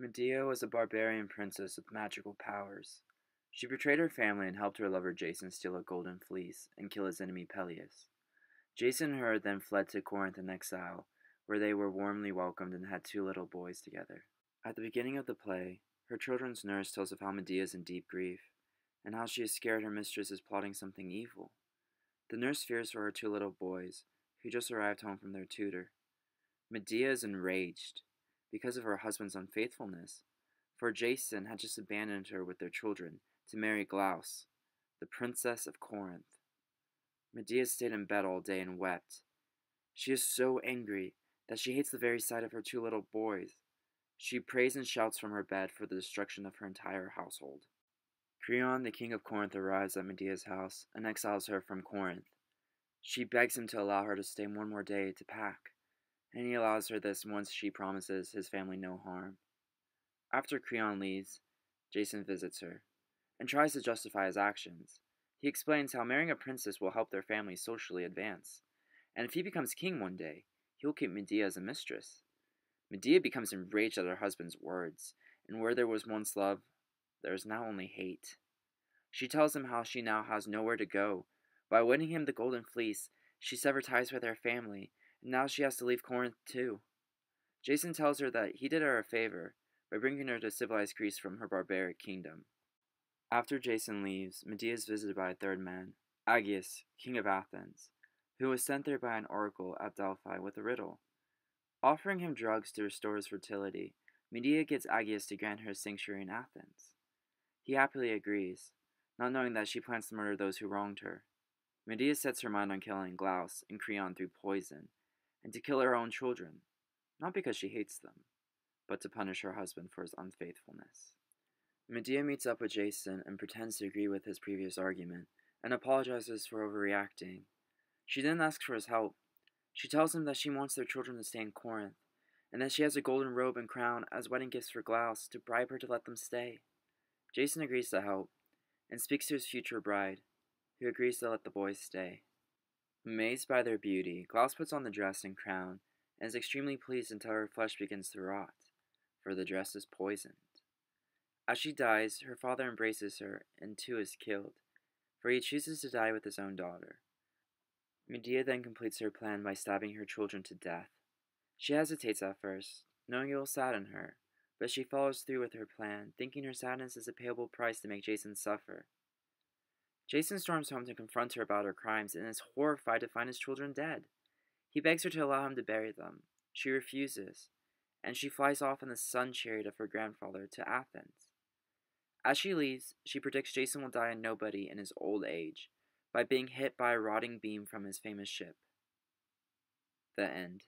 Medea was a barbarian princess with magical powers. She betrayed her family and helped her lover Jason steal a golden fleece and kill his enemy Pelias. Jason and her then fled to Corinth in exile, where they were warmly welcomed and had two little boys together. At the beginning of the play, her children's nurse tells of how Medea is in deep grief, and how she is scared her mistress is plotting something evil. The nurse fears for her two little boys, who just arrived home from their tutor. Medea is enraged because of her husband's unfaithfulness, for Jason had just abandoned her with their children to marry Glauce, the princess of Corinth. Medea stayed in bed all day and wept. She is so angry that she hates the very sight of her two little boys. She prays and shouts from her bed for the destruction of her entire household. Creon, the king of Corinth, arrives at Medea's house and exiles her from Corinth. She begs him to allow her to stay one more day to pack, and he allows her this once she promises his family no harm. After Creon leaves, Jason visits her and tries to justify his actions. He explains how marrying a princess will help their family socially advance, and if he becomes king one day, he will keep Medea as a mistress. Medea becomes enraged at her husband's words, and where there was once love, there is now only hate. She tells him how she now has nowhere to go. By winning him the golden fleece, she severed ties with her family, and now she has to leave Corinth too. Jason tells her that he did her a favor by bringing her to civilized Greece from her barbaric kingdom. After Jason leaves, Medea is visited by a third man, Aegeus, king of Athens, who was sent there by an oracle at Delphi with a riddle. Offering him drugs to restore his fertility, Medea gets Aegeus to grant her a sanctuary in Athens. He happily agrees, not knowing that she plans to murder those who wronged her. Medea sets her mind on killing Glauce and Creon through poison, and to kill her own children, not because she hates them, but to punish her husband for his unfaithfulness. Medea meets up with Jason and pretends to agree with his previous argument, and apologizes for overreacting. She then asks for his help. She tells him that she wants their children to stay in Corinth, and that she has a golden robe and crown as wedding gifts for Glauce to bribe her to let them stay. Jason agrees to help, and speaks to his future bride, who agrees to let the boys stay. Amazed by their beauty, Glauce puts on the dress and crown, and is extremely pleased until her flesh begins to rot, for the dress is poisoned. As she dies, her father embraces her and too is killed, for he chooses to die with his own daughter. Medea then completes her plan by stabbing her children to death. She hesitates at first, knowing it will sadden her, but she follows through with her plan, thinking her sadness is a payable price to make Jason suffer. Jason storms home to confront her about her crimes and is horrified to find his children dead. He begs her to allow him to bury them. She refuses, and she flies off in the sun chariot of her grandfather to Athens. As she leaves, she predicts Jason will die a nobody in his old age by being hit by a rotting beam from his famous ship. The end.